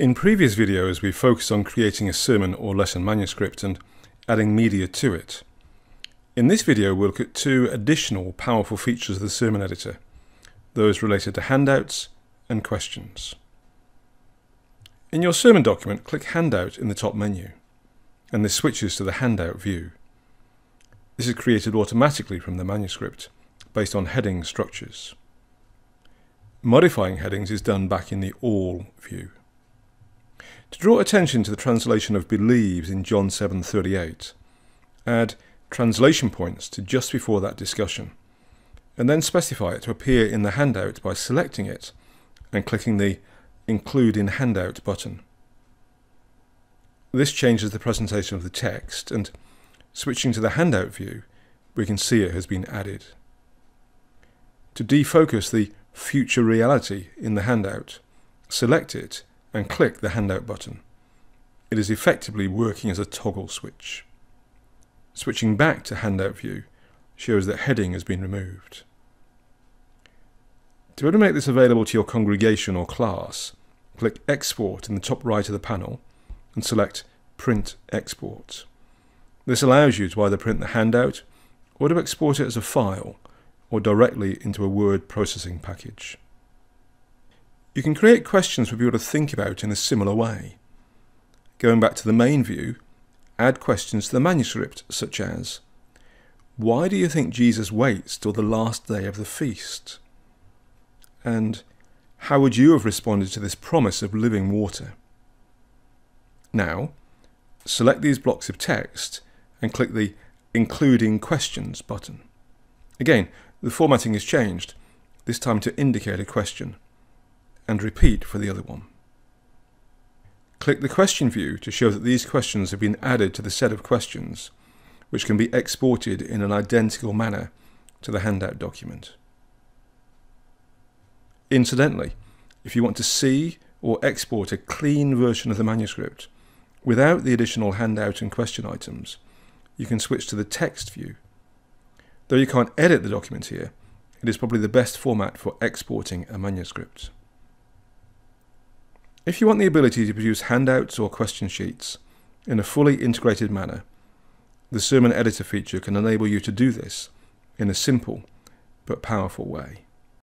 In previous videos, we focused on creating a sermon or lesson manuscript and adding media to it. In this video, we'll look at two additional powerful features of the sermon editor, those related to handouts and questions. In your sermon document, click Handout in the top menu, and this switches to the Handout view. This is created automatically from the manuscript, based on heading structures. Modifying headings is done back in the All view. To draw attention to the translation of believes in John 7:38, add translation points to just before that discussion, and then specify it to appear in the handout by selecting it and clicking the Include in Handout button. This changes the presentation of the text, and switching to the handout view, we can see it has been added. To defocus the future reality in the handout, select it and click the handout button. It is effectively working as a toggle switch. Switching back to handout view shows that heading has been removed. To be able to make this available to your congregation or class, click Export in the top right of the panel and select Print Export. This allows you to either print the handout or to export it as a file or directly into a word processing package. You can create questions for people to think about in a similar way. Going back to the main view, add questions to the manuscript, such as Why do you think Jesus waits till the last day of the feast? And how would you have responded to this promise of living water? Now, select these blocks of text and click the Including Questions button. Again, the formatting is changed, this time to indicate a question and repeat for the other one. Click the question view to show that these questions have been added to the set of questions, which can be exported in an identical manner to the handout document. Incidentally, if you want to see or export a clean version of the manuscript without the additional handout and question items, you can switch to the text view. Though you can't edit the document here, it is probably the best format for exporting a manuscript. If you want the ability to produce handouts or question sheets in a fully integrated manner, the Sermon Editor feature can enable you to do this in a simple but powerful way.